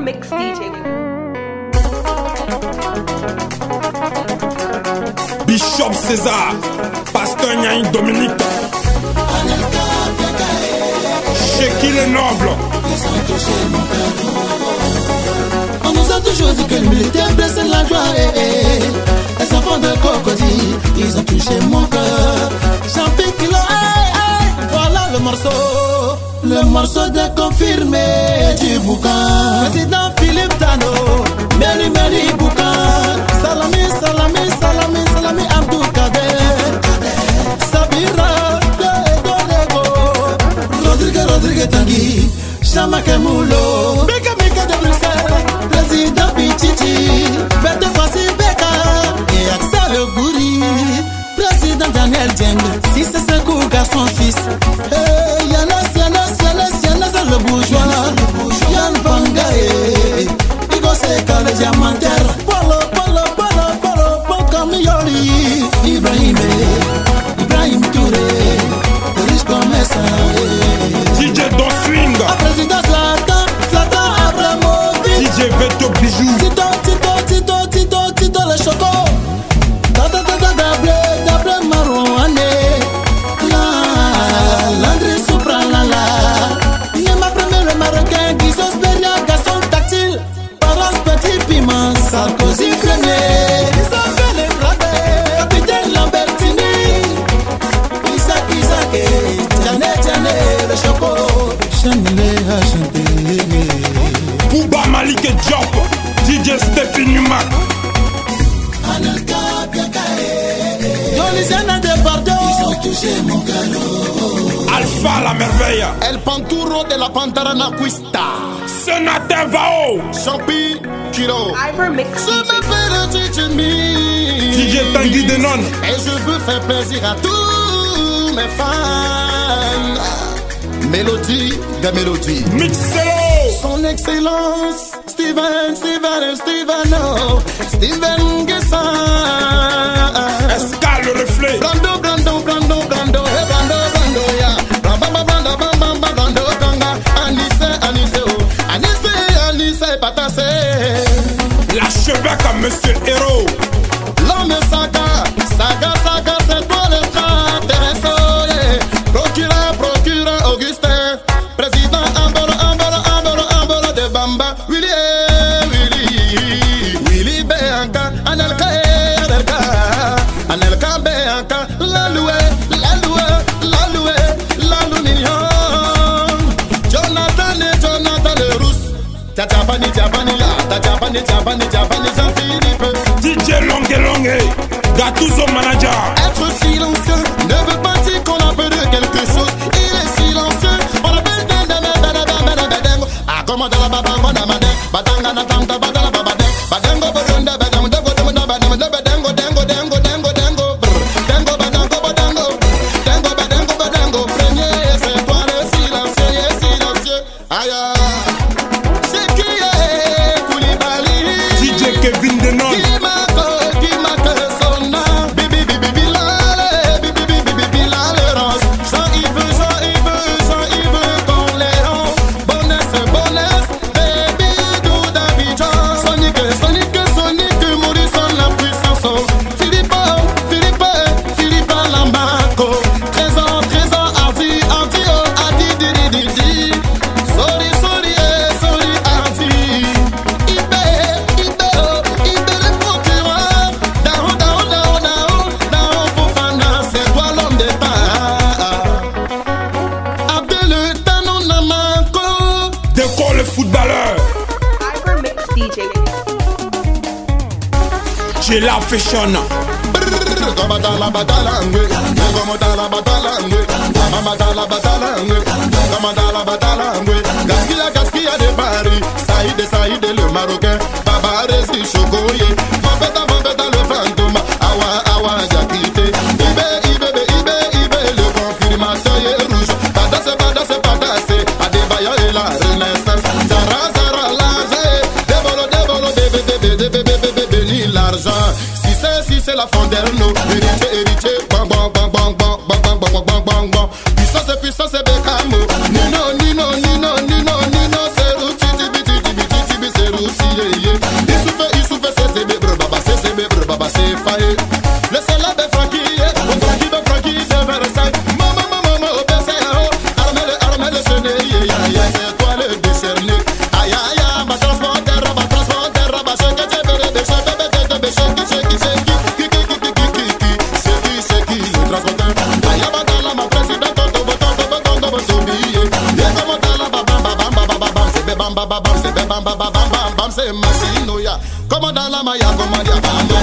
Mix DJ. Bishop César, Pasteur Nyaï Dominique, Sheki le Noble, On nous a toujours dit que le militaire blessait la gloire. eh, eh. Les enfants de Cocody, ils ont touché morceau de confirmé du boucan. Président Abramovic. DJ Veto Bijou, Tito, Tito, Tito, Tito, Tito le choco. Tata, tata, dabre, dabre, marouane. La, Landry Supra, la, la. Nema premier le marocain, Guizos Beria, Gaston tactile. Paras petit piment, Sarkozy premier. Isaac, Isaac, eh, Tiane, Tiane, le choco. Chanel a chanté. Bouba Malik et Diop, DJ Stéphanie Mac. Alpha la merveille. El Panturo de la Pantarana Cuista. Sénateur Vao. Champi Kiro. Ivermix. DJ Tanguy Denon. Et je veux faire plaisir à tous mes fans. Mélodie de mélodie. Mixelo, Son Excellence, Steven, Steven, Steveno, Steven Guessa. Escale le reflet, Brando, Brando, Brando, Brando, eh, Brando, Brando, bam, bam, bam, bam, Brando, Ganga. Anissé, Anissé, oh. Anissé, Anissé, Patassé. l'archevêque à Monsieur Héros, L'homme saga, DJ Longue Longue, manager. Être silencieux ne veut pas dire qu'on a peur de quelque chose. Il est silencieux. On appelle la. The La Fashion. Gaspilla, gaspilla de Paris, Saïd, Saïd, le Marocain, Chocoy. la fontaine, no Come on, Dalama, ya, come on, ya.